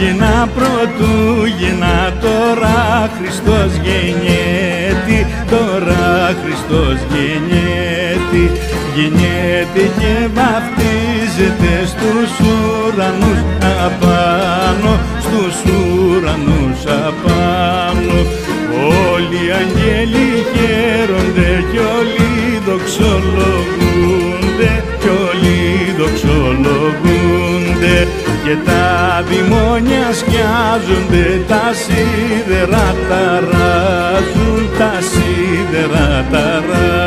Χριστούγεννα τώρα Χριστός γεννιέται τώρα Χριστός γεννιέται. Γεννιέται και βαφτίζεται στους ουρανούς απάνω στους ουρανούς απάνω. Όλοι οι αγγέλοι χαίρονται κι όλοι δοξολογούνται κι όλοι δοξολογούνται. Και τα δημόνια σκιάζονται τα σίδερα ταράζουν τα σίδερα ταράζουν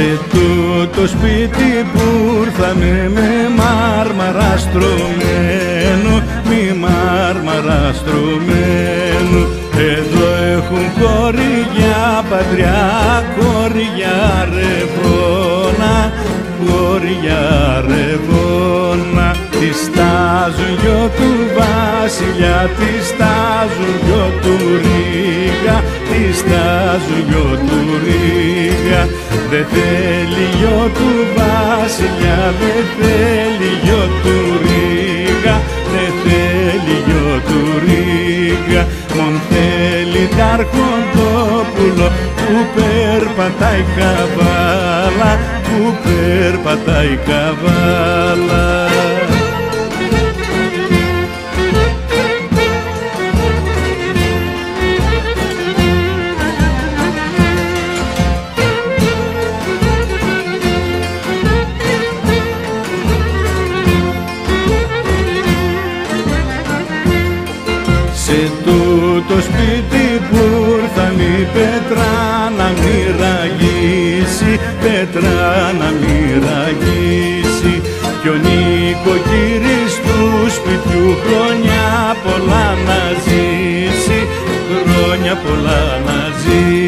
Σε τούτο σπίτι που ήρθαμε με μάρμαρα στρωμένο μη μάρμαρα στρωμένο. Εδώ έχουν χωριά πατριά χωριά ρεβόνα χωριά ρεβόνα. Της στάζουν γιο του βασιλιά της στάζουν γιο του Ρίγα της στάζουν γιο του Ρίγα Δε θέλει γιο του βασιλιά, δε θέλει γιο του Ρίγα, δε θέλει γιο του Ρίγα, μον θέλει τ' που περπατάει καβάλα, που περπατάει καβάλα. Σε τούτο σπίτι που ήρθαν η πέτρα να μοιραγήσει, πέτρα να μοιραγήσει κι ο νοικοκύρης του σπιτιού χρόνια πολλά να ζήσει, χρόνια πολλά να ζήσει.